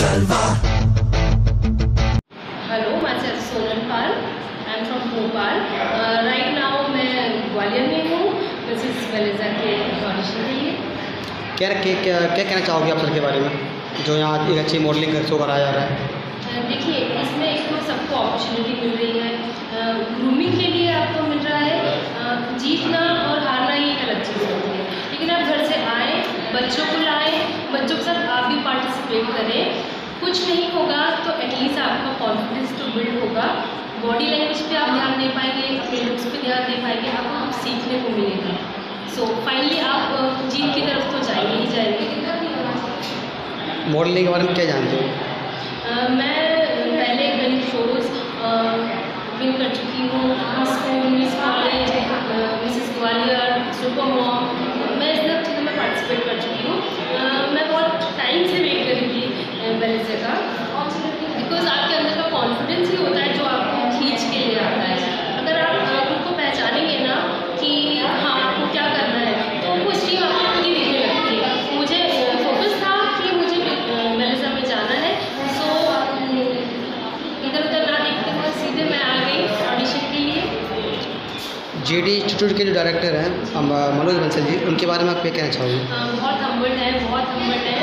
Jalva. Hello myself Sonal Pal. I am from Bhopal right now मैं ग्वालियर में हूँ। Mrs Valeja के ऑडिशन के लिए। क्या क्या क्या क्या कहना चाहोगे आप सर के बारे में? जो यहाँ एक अच्छी मॉडलिंग कर शो कराया जा रहा है। Uh, देखिए इसमें एक तो सबको अपॉर्चुनिटी मिल रही है। ग्रूमिंग के लिए आपको मिल रहा है। Uh, जीतना और हारना ही एक अलग चीज़ होती है। लेकिन आप घर से आए बच्चों को लाएँ बच्चों के साथ आप भी पार्टिसिपेट बॉडी लैंग्वेज पे आप ध्यान दे पाएँगे अपने लुक्स पे ध्यान दे पाएँगे आपको आप सीखने को मिलेगा। सो फाइनली आप जीत की तरफ़ तो जाएँगे ही जाएँगे। मॉडलिंग के बारे में क्या जानते हो? मैं पहले गणित शोज़ विन कर चुकी हूँ miss school miss college Mrs Gwalior super mom मैं इस सब चीज़ों में पार्टिसिपेट कर चुकी हूँ अ, मैं बहुत टाइम से वेट कर रही थी वेलेंसे का बिकॉज़ आपके अंदर का कॉन्फिडेंस ही होता है जो आपको खींच के ले आता है अगर आप अ, खुद को पहचानेंगे ना कि हाँ आपको क्या करना है तो वो चीज़ आपको खुद ही दिखने लगती है मुझे फोकस था कि मुझे मेलेसा में जाना है सो इधर उधर ना देखते हुए सीधे मैं आ गई ऑडिशन के लिए जी डी इंस्टीट्यूट के जो डायरेक्टर हैं मनोज बंसल जी, उनके बारे में आप क्या कहना चाहोगे? बहुत हम्बल्ड है, बहुत हम्बल्ड है।